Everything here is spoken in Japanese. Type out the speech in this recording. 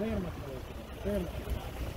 fermati, fermati.